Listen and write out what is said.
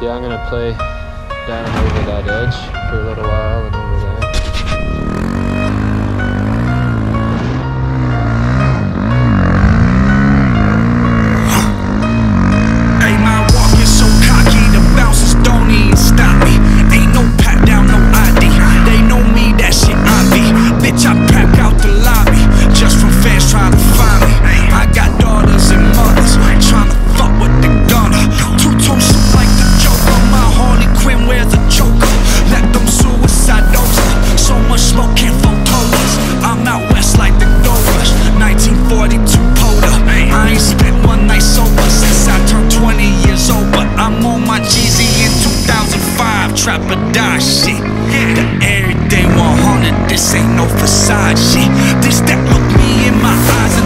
yeah, I'm gonna play down over that edge for a little while die shit. The everything 100, this ain't no facade shit. This that look me in my eyes